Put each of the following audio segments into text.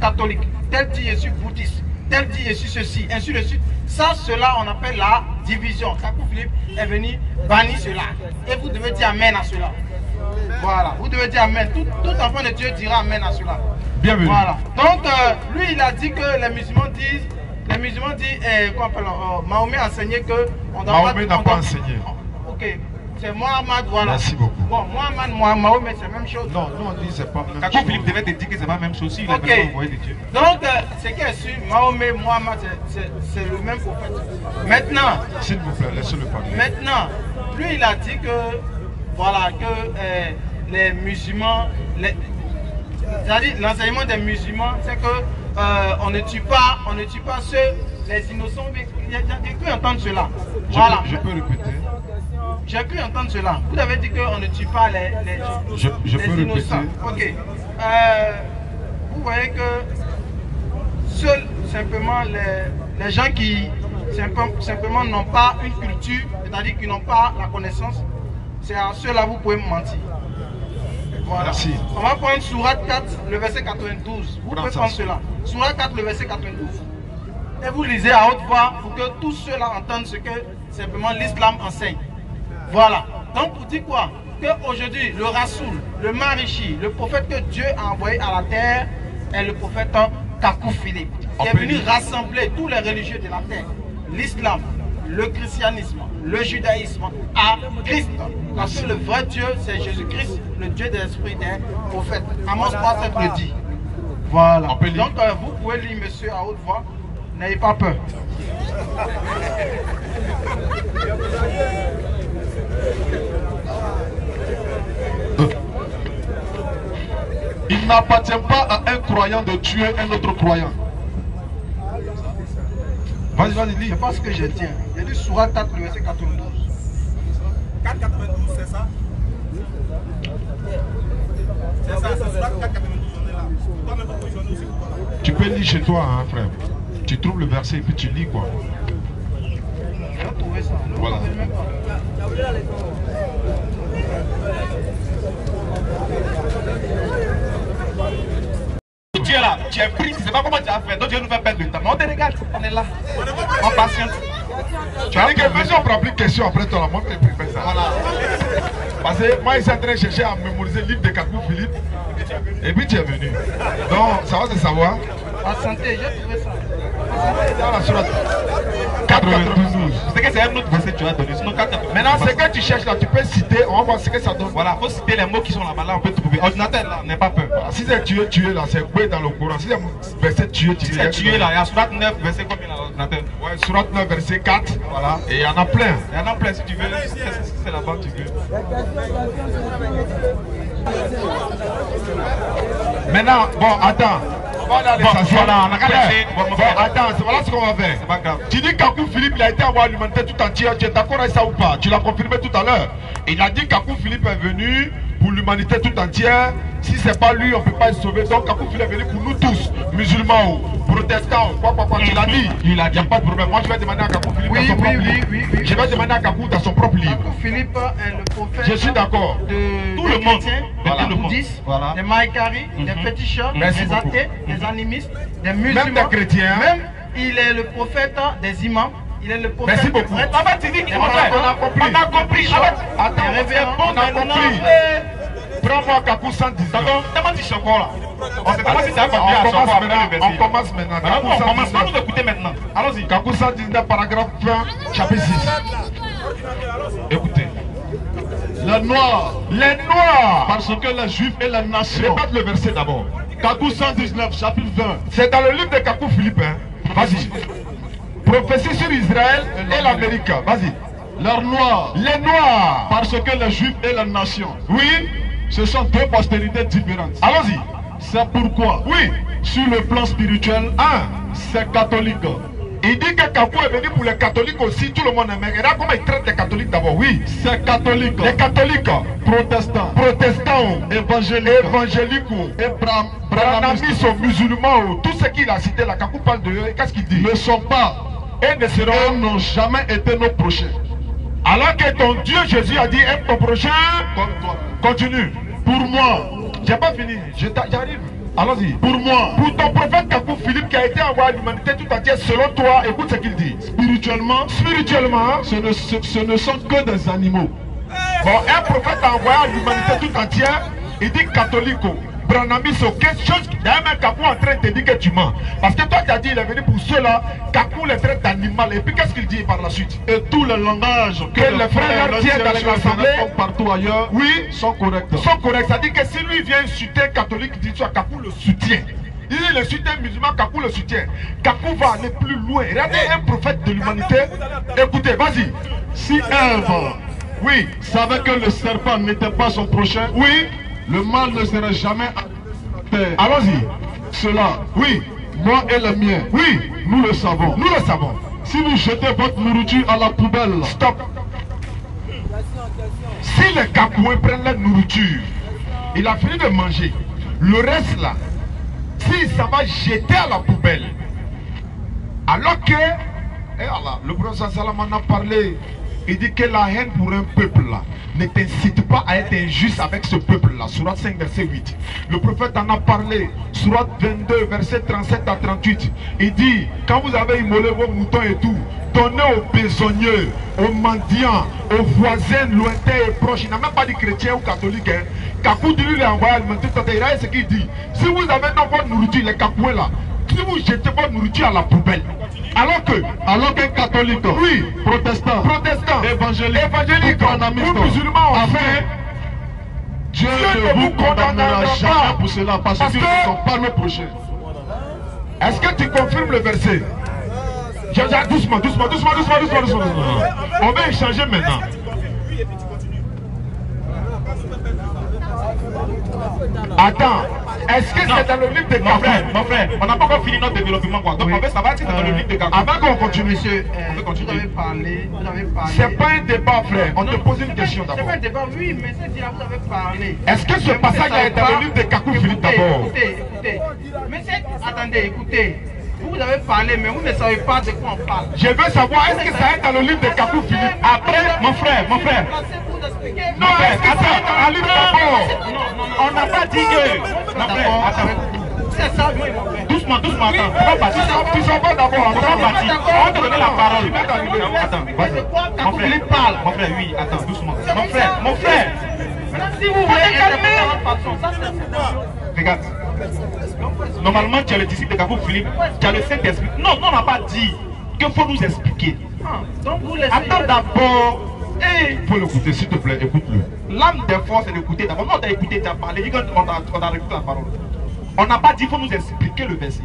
catholique, tel dit je suis bouddhiste, tel dit je suis ceci, ainsi de suite. Ça, cela, on appelle la division. Kakou Philippe est venu bannir cela. Et vous devez dire Amen à cela. Voilà, vous devez dire Amen. Tout, tout enfant de Dieu dira Amen à cela. Bienvenue. Voilà. Donc, euh, lui, il a dit que les musulmans disent, les musulmans disent, eh, quoi euh, Mahomet a enseigné que on doit Mahomet n'a pas enseigné. Ok, c'est Mohamed, voilà. Merci beaucoup. Bon, Mohamed, Mohamed, c'est la même chose. Non, nous on dit c'est pas même Kakou chose. Philippe devait te dire que c'est pas la même chose. Il a Ok. vraiment envoyé de Dieu. Donc, euh, ce qui est sûr, Mahomet, Mohamed, c'est- c'est c'est le même prophète. Maintenant, S'il vous plaît, laissez-le parler. Maintenant, lui, il a dit que, voilà, que euh, les musulmans, les- c'est-à-dire l'enseignement des musulmans, c'est que euh, on ne tue pas, on ne tue pas ceux, les innocents. Mais J'ai j'ai cru entendre cela. Je, Voilà. peux, je peux répéter. J'ai cru entendre cela. Vous avez dit qu'on ne tue pas les, les, Je- je les peux innocents. répéter. Ok. Euh, vous voyez que seuls simplement les, les gens qui simple- simplement n'ont pas une culture, c'est-à-dire qui n'ont pas la connaissance, c'est à ceux-là vous pouvez mentir. Voilà. Merci. On va prendre Surat 4, le verset 92. Vous Prends pouvez prendre cela. Surat 4, le verset 92. Et vous lisez à haute voix pour que tous ceux-là entendent ce que simplement l'islam enseigne. Voilà. Donc pour dire quoi? Qu'aujourd'hui, le Rasoul, le Marichi, le prophète que Dieu a envoyé à la terre est le prophète Kakou Philippe, qui est venu rassembler tous les religieux de la terre. L'islam, le christianisme, le judaïsme à Christ. Parce que le vrai Dieu, c'est Jésus-Christ, le Dieu de l'esprit des prophètes. Amos 3, 7 le dit. Voilà. Donc euh, vous pouvez lire, monsieur, à haute voix. N'ayez pas peur. Il n'appartient pas à un croyant de tuer un autre croyant. Vas-y, vas-y, lis. C'est pas ce que je tiens. Il dit Surat 4, le verset 92. 492, c'est ça? C'est ça, c'est ça, 492, on est là. Toi-même, aussi. Tu peux lire chez toi, hein, frère. Tu trouves le verset et puis tu lis quoi. Trouver ça. Voilà. Dieu là, tu es pris, je sais pas comment tu as fait, donc Dieu nous fait perdre le temps. Mais on te regarde, on est là, on patiente. Tu as dit que si on prend plus de questions après toi, on te prie ça. Voilà. Parce que moi, je suis en train de chercher à mémoriser le livre de Kakou Philippe. Et puis tu es venu. Donc, ça va se savoir. En santé, j'ai trouvé ça. Dans la surat. 92. C'est que c'est un autre verset que tu vas donner. Maintenant, ce que tu cherches là, tu peux citer, on va voir ce que ça donne. Voilà, faut citer les mots qui sont là-bas, là, on peut trouver. Ordinateur là, n'aie pas peur. Si c'est tué, tué là, c'est boué dans le courant. Si c'est verset tué, tué. Si c'est tué là, il y a surat 9, verset combien là, ordinateur Ouais, 9, verset 4. Voilà. Et il y en a plein. Il y en a plein si tu veux. C'est là-bas, tu veux. Maintenant, bon, attends. Voilà, on a attends, voilà ce qu'on va faire. C'est pas grave. Tu dis Kakou Philippe, il a été envoyé à l'humanité tout entière. Tu es d'accord avec ça ou pas? Tu l'as confirmé tout à l'heure. Il a dit Kakou Philippe est venu pour l'humanité tout entière. Si c'est pas lui, on ne peut pas être sauvé. Donc Kakou Philippe est venu pour nous tous, musulmans ou quoi, quoi, quoi. Tu l'as dit? Il a dit. Il n'y a pas de problème. Moi, je vais demander à Kakou Philippe Oui, dans son oui, propre oui, livre. oui, oui. Je vais demander à Kakou dans son propre livre. Kakou Philippe est le prophète Je suis d'accord. de, Tout le monde. Voilà. des bouddhistes, Voilà. des maïkaris, des Mhm. féticheurs, Merci des beaucoup. athées, des animistes, des musulmans. des chrétiens. Même, il est le prophète des imams. Il est le prophète Merci beaucoup. tu dis qu'il. On a compris. On a compris. En fait, Attends, on a compris. Prends-moi Kakou 119. D'accord encore là. On commence maintenant. On commence maintenant. Maintenant, Kakou on commence. 119. On nous écouter maintenant. Allons-y. Kakou 119, paragraphe 20, chapitre 6. Écoutez. Les Noirs, Les Noirs. parce que les Juifs et les nations. Répète le verset d'abord. Kakou 119, chapitre 20. C'est dans le livre de Kakou Philippe. hein. Vas-y. Prophétie sur Israël et l'Amérique. Vas-y. Les Noirs, Les Noirs. parce que les Juifs et les nations. Oui. Ce sont deux postérités différentes. Allons-y. C'est pourquoi, Oui. sur le plan spirituel, Un. c'est catholique. Il dit que Kakou est venu pour les catholiques aussi. Tout le monde aime. Regarde comment il traite les catholiques d'abord. Oui. C'est catholique, Les catholiques. protestants, Protestants. évangéliques, Évangéliques. et bra- sont musulmans. Tout ce qu'il a cité là, Kakou parle de eux. Qu'est-ce qu'il dit? Ne sont pas Et ne seront. n'ont jamais été nos prochains. Alors que ton Dieu Jésus a dit aime ton prochain. Comme toi. Continue. Pour moi, J'ai pas fini. J'arrive. Allons-y. pour moi, Pour ton prophète a été envoyé à l'humanité tout entière, selon toi, écoute ce qu'il dit. Spirituellement, Spirituellement, ce ne, ce- ce ne sont que des animaux. bon, un prophète a envoyé à l'humanité tout entière, il dit catholico. Branamiso, quelque chose, d'ailleurs même Kakou est en train de te dire que tu mens. Parce que toi tu as dit il est venu pour ceux-là, Kakou les traite d'animal. Et puis qu'est-ce qu'il dit par la suite? Et tous les langages que, Que les frères le tiennent dans les assemblées, comme partout ailleurs Oui, sont corrects. sont corrects. C'est-à-dire que si lui vient insulter un catholique, dit soit Kakou le soutient. Il dit le soutient musulman, Kakou le soutient. Kakou va aller plus loin. Regardez un prophète de l'humanité. Écoutez, vas-y. Si Ève Oui, savait que le serpent n'était pas son prochain, oui, le mal ne serait jamais allons-y. Cela, Oui, moi et les miens, oui, nous le savons. nous le savons. Si vous jetez votre nourriture à la poubelle, Stop. Si les Kakouins prennent la nourriture, il a fini de manger. Le reste là, si ça va jeter à la poubelle, alors que, eh Allah, le prophète Salam en a parlé, il dit que la haine pour un peuple là ne t'incite pas à être injuste avec ce peuple là. Surat 5, verset 8. Le prophète en a parlé. Surat 22, verset 37 à 38. Il dit, quand vous avez immolé vos moutons et tout, donnez aux besogneux, aux mendiants, aux voisins lointains et proches. Il n'a même pas dit chrétien ou catholique. Hein. Kakou dit, lui, il a envoyé alimenter à l'heure. ce qu'il dit. Si vous avez dans votre nourriture, les Kakoués là, si vous jetez votre nourriture à la poubelle, alors que, alors qu'un catholique, Oui. protestant, protestants, évangélique, évangéliques, ou fait, fait, Dieu, Dieu ne vous condamnera jamais pour cela parce, Parce qu'ils ne sont pas nos prochains. Est-ce que tu confirmes le verset? Doucement, doucement, doucement, doucement, doucement, doucement. On va échanger maintenant. Attends, est-ce que c'est dans le livre de Mon frère, Kakou mon frère, on n'a pas encore fini notre développement quoi. Donc en fait, ça va être dans le livre de Kakou. Avant qu'on continue, Monsieur, euh, On peut vous continuer. avez parlé, vous avez parlé. c'est pas un débat, frère. On te pose c'est une question C'est d'abord. pas un débat, oui, mais c'est là vous avez parlé. Est-ce que ce passage est dans le livre de Kakou Philippe d'abord? Écoutez, écoutez. C'est. Attendez, écoutez. Vous, avez parlé, mais vous ne savez pas de quoi on parle. Je veux savoir, est-ce que ça est dans le livre de Kakou Philippe? Après, mon frère, mon frère. Non, dans le livre d'abord On n'a pas dit que. Mon frère, attends. C'est ça, oui, mon frère. Doucement, doucement, attends. On va partir. Tu d'abord, On va attends. partir. On va te donner la parole. Attends, quoi Mon frère, parle? Mon frère, oui, attends, doucement. Mon frère, mon frère. Si vous voulez c'est. Regarde. Normalement, tu es le disciple de Kakou Philippe. Tu as le Saint-Esprit. Non, non, on n'a pas dit qu'il faut nous expliquer. Ah, Donc vous. Attends d'abord. Eh, Il faut l'écouter, s'il te plaît, écoute-le. L'âme des forces, c'est d'écouter d'abord. Non, on t'a écouté, tu as parlé. Qu'on t'a on réécouté la parole. On n'a pas dit qu'il faut nous expliquer le verset.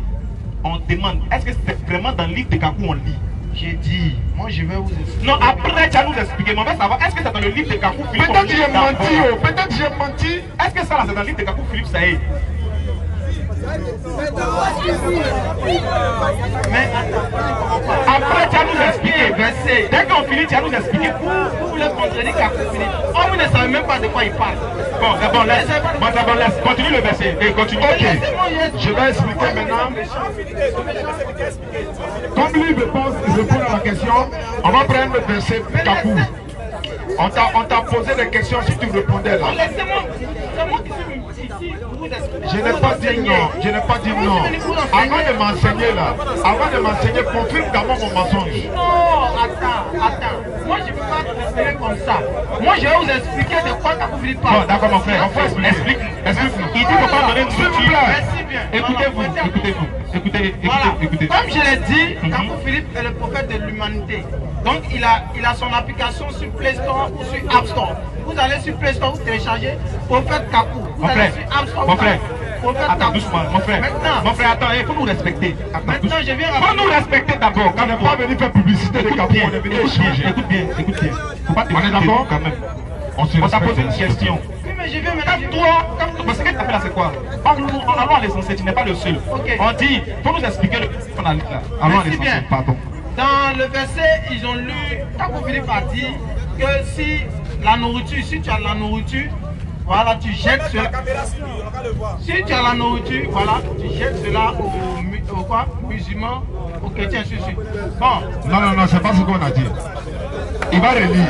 On demande, est-ce que c'est vraiment dans le livre de Kakou on lit? J'ai dit, moi je vais vous expliquer. Non, après, tu vas nous expliquer. Mais on veut savoir, est-ce que c'est dans le livre de Kakou Philippe on Peut-être j'ai menti, oh, peut-être j'ai menti. Est-ce que ça, là, c'est dans le livre de Kakou Philippe, ça y est? Mais Après, tu vas nous expliquer. verset. Dès qu'on finit, tu vas nous expliquer. Vous voulez contredire. Oh, vous ne savez même pas de quoi il parle. Bon, d'abord, laisse. Bon, d'abord, laisse. Continue le verset. Et continue. Ok, je vais expliquer maintenant. Comme lui il répond à la question, on va prendre le verset Kakou. On t'a on t'a posé des questions si tu répondais là. Je n'ai pas dit non, je n'ai pas dit non. Avant de m'enseigner là, avant de m'enseigner, confirme d'abord mon mensonge. Non, attends, attends. Moi je ne peux pas te comme ça. Moi je vais vous expliquer de quoi Kakou Philippe parle. Bon, d'accord, mon frère. On va expliquer. Explique-nous. Explique-nous. Il dit qu'on va donner une S'il vous plaît. Merci bien. Écoutez-vous, écoutez-vous. Écoutez, écoutez, Voilà. écoutez. Comme je l'ai dit, Mhm. Kakou Philippe est le prophète de l'humanité. Donc il a, il a son application sur Play Store ou sur App Store. Vous allez sur Play Store, vous téléchargez prophète Kakou. Vous Mon allez frère, sur App Store, mon vous frère. prophète Attends, doucement, mon frère. Maintenant, Mon frère, attends, il faut nous respecter. Attends, maintenant je viens Faut nous respecter d'abord. On n'est pas venu faire publicité de Écoute bien, on est venu échanger. écoute bien, écoute bien. Faut pas On est d'accord? quand même. On se On t'a posé une question. Calme-toi. Parce que là, c'est quoi Parle-nous, allons à l'essentiel, tu n'es pas le seul. Ok. On dit, faut nous expliquer le qu'on a lu là. Allons à l'essentiel, bien. pardon. Dans le verset, ils ont lu, Kakou Philippe a dit que si la nourriture, si tu as la nourriture, voilà, tu jettes La cela. Si tu as la nourriture, voilà, tu jettes cela aux, aux quoi, musulmans, aux chrétiens. Bon, Non, non, non, c'est pas ce qu'on a dit. Il va relire.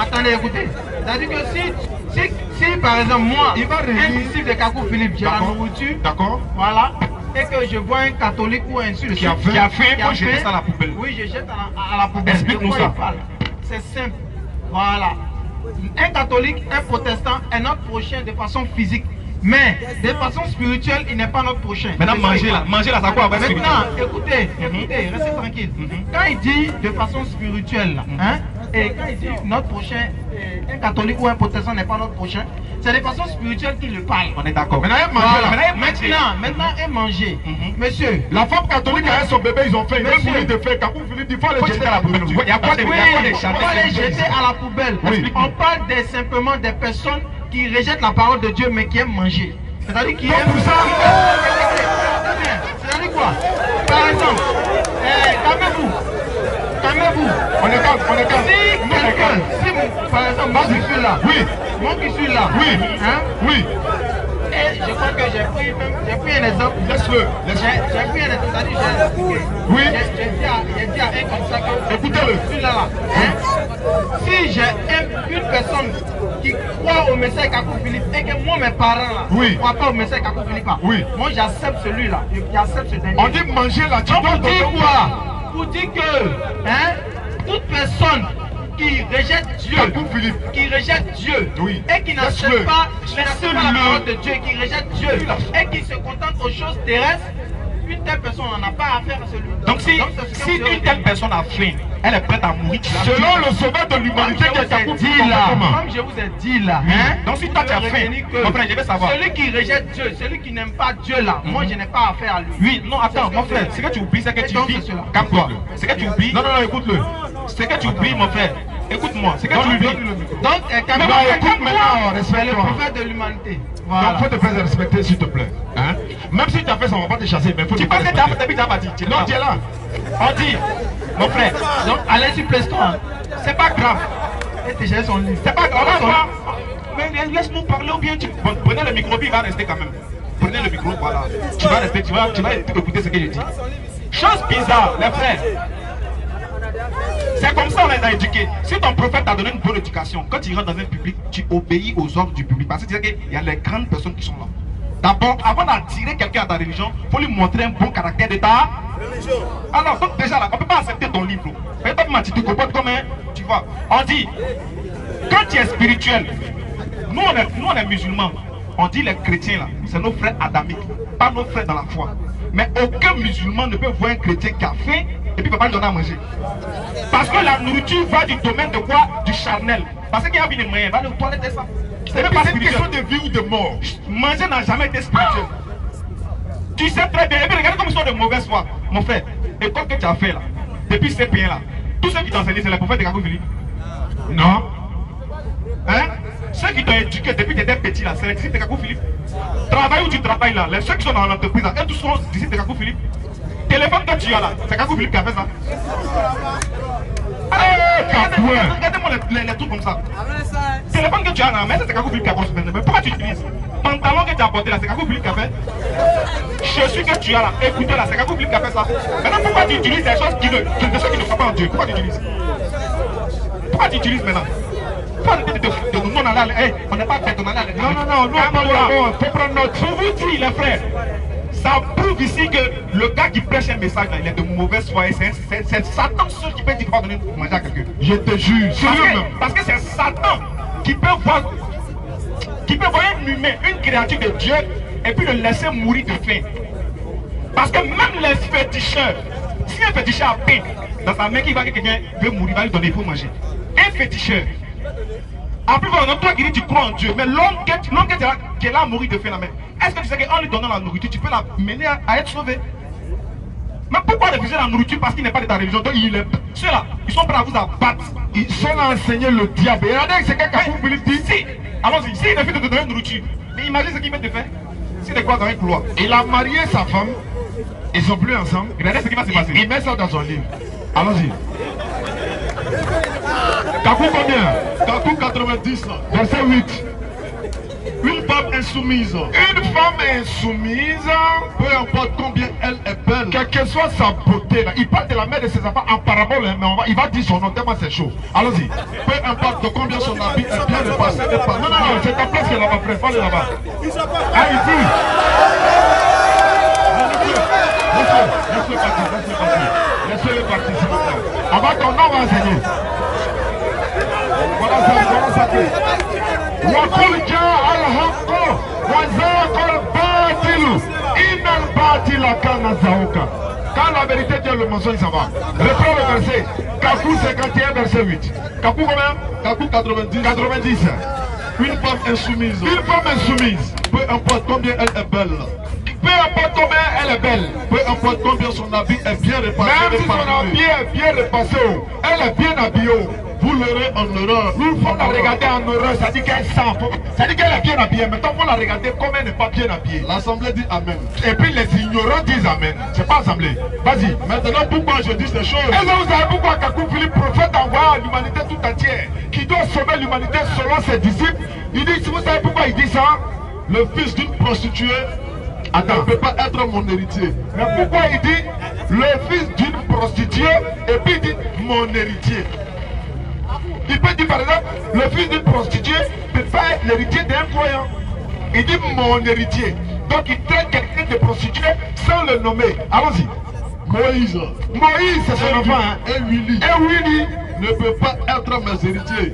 attendez, écoutez, c'est-à-dire que si, si, si par exemple moi, Il va relire. un disciple de Kakou Philippe, j'ai la nourriture, D'accord voilà, et que je vois un catholique ou ainsi de Qui a fait- qui a fait, qui moi, je jette à la poubelle. Oui, je jette à la, à la poubelle. Explique-nous ça. C'est simple. Voilà. Un catholique, un protestant est notre prochain de façon physique. Mais de façon spirituelle, il n'est pas notre prochain. Maintenant, il là, manger là, ça quoi Maintenant, écoutez, écoutez, restez tranquille. Quand il dit de façon spirituelle, là, hein, et quand il dit notre prochain, euh, un catholique ou un protestant n'est pas notre prochain, c'est de façon spirituelle qu'il le parle. On est d'accord. Maintenant. Maintenant, il mange. Maintenant, et manger. Monsieur, La femme catholique a eu son bébé, ils ont fait. Ils mourir de faim. Kakou Philippe dit faut aller Faut jeter jeter à la poubelle. Il y a quoi de- on va les jeter à la poubelle. On parle simplement des personnes qui rejettent la parole de Dieu mais qui aiment manger. C'est-à-dire qui Donc, aiment pour ça- C'est-à-dire quoi? Par exemple, eh, calmez-vous. Calmez-vous. On est calme, on est calme. Si quelqu'un, mon- par exemple, moi qui suis là, Oui. moi qui suis là, Oui. hein, Oui. et je crois que j'ai pris, même- j'ai pris un exemple. Laisse-le. J'ai pris un exemple, c'est-à-dire j'ai. Oui. Dit, dit à un comme ça que. Écoutez-le. Là. Hein? Si j'ai un- une personne qui croit au message Kakou Philippe et que moi, mes parents là, Oui. ne croient pas au message Kakou Philippe, là, Oui. moi j'accepte celui-là. J'accepte ce dernier. On dit manger. Tu Donc, dire donner- quoi? Pour dire que hein, toute personne qui rejette Dieu, qui rejette Dieu Oui. et qui n'accepte pas, pas la parole de Dieu, qui rejette Dieu et qui se contente aux choses terrestres, une telle personne n'en a pas affaire à celui. Donc si, que si une telle personne a faim, elle est prête à mourir. tu. Selon le sauveur de l'humanité qui est dit là, comme je vous ai dit là, hein, Donc, si toi, tu as faim, je vais savoir. Celui qui rejette Dieu, celui qui n'aime pas Dieu là, moi je n'ai pas affaire à lui. Oui, non, attends, C'est mon frère, ce que tu oublies, c'est que tu donc, vis. c'est. Calme-toi. Ce que tu oublies, Non, non, non, écoute-le. ce que tu oublies, mon frère, écoute-moi, ce que tu oublies. Donc, écoute maintenant, c'est le prophète de l'humanité. Donc, Voilà. faut te faire respecter, s'il te plaît. Hein? Même si tu as fait ça, on va pas te chasser, mais faut Tu penses que tu as fait déjà dit Non, tu es là. On dit, mon frère, Donc, allez sur Play Store. c'est pas grave. Et. C'est pas grave. Mais laisse-nous parler ou bien tu. Prenez le micro, puis il va rester quand même. Prenez le micro, voilà. Tu vas rester, tu vas, tu vas écouter ce que je dis. Chose bizarre, les frères. C'est comme ça on les a éduqués. Si ton prophète t'a donné une bonne éducation, quand tu rentres dans un public, tu obéis aux ordres du public. Parce que tu sais qu'il y a les grandes personnes qui sont là. D'abord, avant d'attirer quelqu'un à ta religion, il faut lui montrer un bon caractère de ta alors, donc déjà là, on ne peut pas accepter ton livre. Toi, tu te comportes comme un. Tu vois, on dit, quand tu es spirituel, nous on est, nous, on est musulmans. On dit les chrétiens là, c'est nos frères adamiques, pas nos frères dans la foi. Mais aucun musulman ne peut voir un chrétien qui a faim et puis ne peut pas lui donner à manger. Parce que la nourriture va du domaine de quoi? Du charnel. Parce qu'il y a des moyens, va aux toilettes et ça. C'est même pas une question de vie ou de mort. Manger n'a jamais été spirituel. Tu sais très bien. De mauvaise foi. Mon frère, école que tu as fait là, depuis ces pays là, tous ceux qui t'ont enseigné, c'est les prophètes de Kakou Philippe. Non. Hein? Ceux qui t'ont éduqué depuis que tu étais petit là, c'est les disciples de Kakou Philippe. Travail où tu travailles là, les, ceux qui sont dans l'entreprise là, eux tous sont disciples de Kakou Philippe. Téléphone que tu as là, c'est Kakou Philippe qui a fait ça. Regardez-moi les, les, trucs comme ça. Téléphone que tu as là, mais c'est Kakou Philippe qui a construit. Mais pourquoi tu utilises Pantalon que tu as porté là, c'est Kakou Philippe qui a fait. Chaussures que tu as là, écoutez là, c'est Kakou Philippe qui a fait ça. Maintenant, pourquoi tu utilises des choses qui ne, qui- de ceux qui ne croient pas en Dieu Pourquoi tu utilises Pourquoi tu utilises maintenant on n'est pas bête, on aller- Non, non, non, nous, on prendre notre. Je les frères, ça prouve ici que le gars qui prêche un message là, il est de mauvaise foi. et C'est Satan seul qui peut dire qu'il va donner pour manger à quelqu'un. Je te jure. Parce que, même. parce que c'est Satan qui peut voir qui peut voir un humain, une créature de Dieu, et puis le laisser mourir de faim. Parce que même les féticheurs, si un féticheur a faim dans sa main, qui va que quelqu'un veut mourir, il va lui donner pour manger. Un féticheur. Voilà, toi qui dis tu crois en Dieu, mais l'homme qui est- là- qui est là à mourir de faim, là, mais est-ce que tu sais qu'en lui donnant la nourriture, tu peux la mener à, à être sauvé Mais pourquoi refuser la nourriture parce qu'il n'est pas de ta religion? Donc, il est... Ceux-là, ils sont prêts à vous abattre. Ils sont là à enseigner le diable. Et regardez ce que Kakou Mais Philippe dit. si, allons-y, s'il refuse de te donner une nourriture, mais imagine ce qu'il va te faire. C'est de quoi dans un couloir? Il a marié sa femme. Ils sont plus ensemble. Regardez ce qui va se Il, passer. il met ça dans son livre. Allons-y. Kakou combien? Kakou 90, Verset 8. Une femme insoumise. Une femme insoumise. Peu importe combien elle est belle. Quelle que soit sa beauté. Il parle de la mère de ses enfants en parabole, hein, mais on va, il va dire son nom tellement c'est chaud. Allons-y. Peu importe combien son habit est bien. Non, non, non, c'est ta place qui est là-bas. Là-bas. Ah. Laissez-le partir, laissez-le partir. Laissez-le partir, s'il vous plaît. Avant qu'on va enseigner. Voilà ça, voilà ça. Wakul Jah quand la vérité tient le mensonge, ça va. Reprends le verset. Kakou 51, verset 8. Kakou combien? Kakou 90. 90. Une femme insoumise. Une femme insoumise. Peu importe combien elle est belle. Peu importe combien elle est belle. Peu importe combien son habit est bien repassé. Même si son habit est bien repassé, oh, elle est bien habillée. Oh en horreur. Nous, faut la regarder en horreur, ça dit qu'elle sent. Ça dit qu'elle est bien habillée. Maintenant, faut la regarder comme elle n'est pas bien habillée. L'Assemblée dit Amen. Et puis les ignorants disent Amen. C'est pas assemblée. Vas-y. Maintenant, pourquoi je dis ces choses? Est-ce que vous savez pourquoi Kakou Philippe, prophète envoyé à l'humanité tout entière, qui doit sauver l'humanité selon ses disciples, il dit, si vous savez pourquoi il dit ça? Le fils d'une prostituée Attends. ne peut pas être mon héritier. Mais pourquoi il dit le fils d'une prostituée et puis il dit mon héritier? Il peut dire par exemple, le fils d'une prostituée ne peut pas être l'héritier d'un croyant. Il dit mon héritier. Donc il traite quelqu'un de prostituée sans le nommer. Allons-y. Moïse Moïse, c'est son enfant. hein. et Willy Et Willy, ne peuvent pas être mes héritiers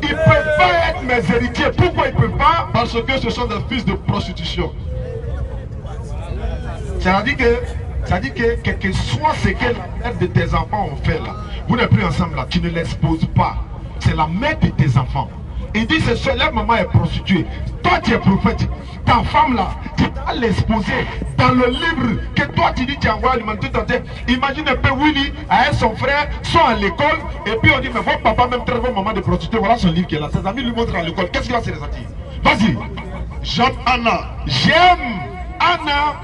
ils ne peuvent pas être mes héritiers. Pourquoi ils ne peuvent pas? Parce que ce sont des fils de prostitution. Ça veut dire que, ça dit que quel que soit ce que la mère de tes enfants ont fait là, vous n'êtes plus ensemble là, tu ne l'exposes pas. C'est la mère de tes enfants. Il dit c'est seul, la maman est prostituée. Toi tu es prophète. Ta femme là, tu dois l'exposer dans le livre que toi tu dis tu envoies à l'humanité entière. Imagine un peu Willy avec son frère sont à l'école et puis on dit mais votre papa même traite votre maman de prostituée. Voilà son livre qui est là. Ses amis lui montrent à l'école. Qu'est-ce qu'il va se ressentir Vas-y. J'aime Anna J'aime Anna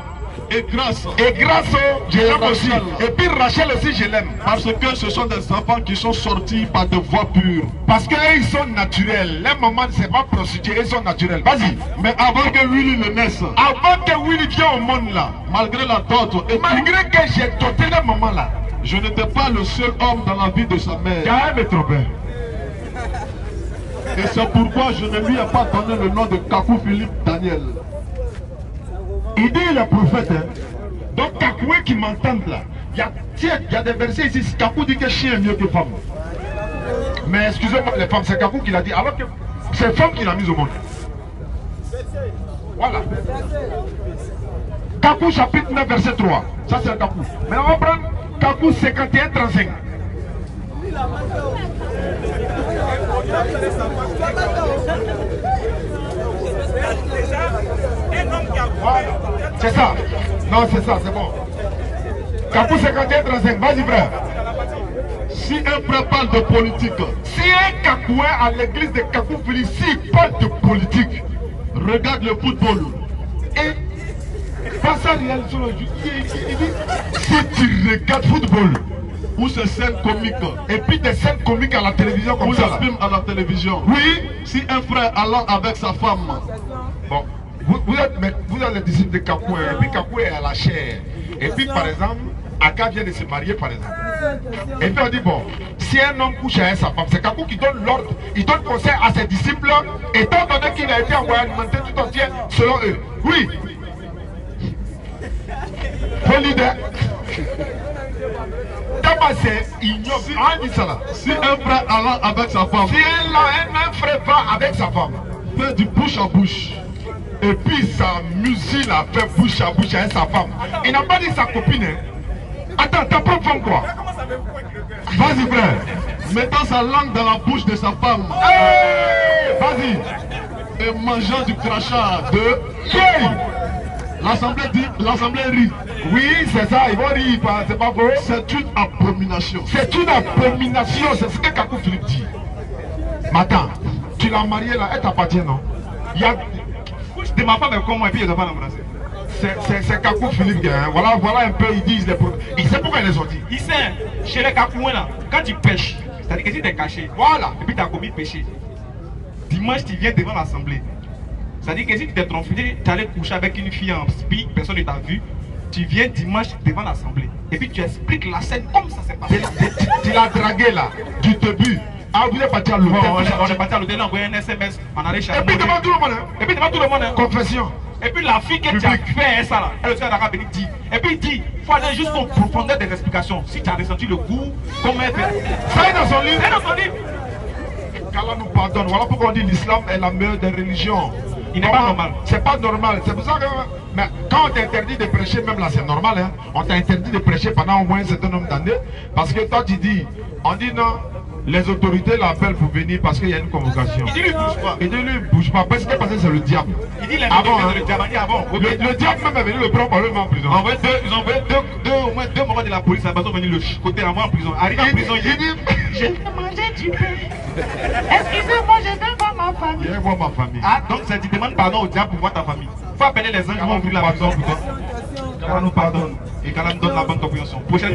et grâce et grâce au, je l'aime aussi. Et puis Rachel aussi, je l'aime. parce que ce sont des enfants qui sont sortis par de voies pures. Parce qu'eux, ils sont naturels. Les mamans ne sont pas prostituées, ils sont naturels. Vas-y. Mais avant que Willy ne naisse, Avant que Willy vienne au monde là, malgré la dot et malgré que j'ai doté les mamans là, je n'étais pas le seul homme dans la vie de sa mère. trompé. Et c'est pourquoi je ne lui ai pas donné le nom de Kakou Philippe Daniel. Il dit est prophète. Hein. Donc Kakoué qui m'entendent là, il y y a des versets ici. Kakou dit que chien est mieux que femme. Mais excusez-moi les femmes, c'est Kakou qui l'a dit. Alors que c'est femme qui l'a mise au monde. Voilà. Kakou chapitre 9 verset 3. Ça c'est Kakou. Maintenant on va prendre Kakou 51 35. C'est ça. Non, c'est ça, c'est bon. Kakou 51 35. Vas-y frère. Si un frère parle de politique, Si un Kakouin à l'église de Kakou s'il parle de politique, regarde le football. et il, il- il dit si tu regardes football Ou ces scènes comiques, et puis des scènes comiques à la télévision ou comme ça films à la télévision. Oui, Si un frère allant avec sa femme, bon, vous, vous êtes, mais vous êtes les disciples de Kakouin, et puis Kakouin est à la chair. Et puis par exemple, Aka vient de se marier par exemple. Et puis on dit bon, si un homme couche avec sa femme, c'est Kakou qui donne l'ordre, il donne conseil à ses disciples, étant donné qu'il a été envoyé alimenter tout entier selon eux. Oui. Faut leader. C'est ignoble. Ah, dit ça là. si un frère allant avec sa femme Si un, un frère va avec sa femme, fait du bouche à bouche, et puis sa musique a fait bouche à bouche avec sa femme, il n'a pas dit sa copine. hein. Attends, ta propre femme quoi Vas-y frère. mettant sa langue dans la bouche de sa femme Hey, Vas-y. et mangeant du crachat de Hey. l'assemblée dit l'assemblée rit. Oui, c'est ça, ils vont rire, c'est pas faux. C'est une abomination. C'est une abomination, c'est ce que Kakou Philippe dit. Attends, tu l'as mariée là, elle t'appartient, non? Il y a... et puis. C'est- Kakou Philippe, hein. voilà, voilà un peu, ils disent les pro- Il sait pourquoi elle est sortie. Il sait, chez les Kakouins là, quand tu pêches, c'est-à-dire que si tu es caché, Voilà. et puis tu as commis péché, dimanche tu viens devant l'assemblée. C'est-à-dire que si tu t'es trompé, tu allais coucher avec une fille en speak, personne ne t'a vu, tu viens dimanche devant l'assemblée. Et puis tu expliques la scène comme ça s'est passé. tu l'as dragué là, du début. Ah, vous êtes parti à l'hôtel. on, est, on est parti à l'hôtel, on a envoyé un SMS, on allait Et chercher. puis devant tout le monde, hein. Et puis devant tout le monde. hein. confession. Et puis la fille que tu as Public. fait ça là, elle aussi a dire. Et puis il dit, il faut aller jusqu'au profondeur des explications. Si tu as ressenti le goût, comment fait? Ça est dans son livre. C'est dans son livre. qu'Allah nous pardonne. Voilà pourquoi on dit l'islam est la meilleure des religions. Il n'est pas normal. C'est pas normal. C'est pour ça que. Mais quand on t'interdit de prêcher, même là, c'est normal. Hein? On t'a interdit de prêcher pendant au moins un certain nombre d'années. Parce que toi, tu dis, on dit non, les autorités l'appellent pour venir parce qu'il y a une convocation. Il dit lui bouge pas. Il dit lui, bouge pas. Parce que c'est le diable. Il dit Avant, hein. le diable. Dit avant. Le, le diable même est venu le prendre par le en prison. Ils ont envoyé deux, ils ont envoyé deux, deux, au moins deux membres de la police là-bas sont venus le chicoter à moi en prison. Arrivé en dit, prison, il dit dit, Je vais manger du pain. Excusez-moi, je vais voir ma famille? viens voir ma famille. Ah, donc ça, tu demandes pardon au diable pour voir ta famille. Faut appeler les anges qui vont ouvrir la prison pour toi. Qu'Allah nous pardonne et qu'Allah nous donne la bonne compréhension. Prochaine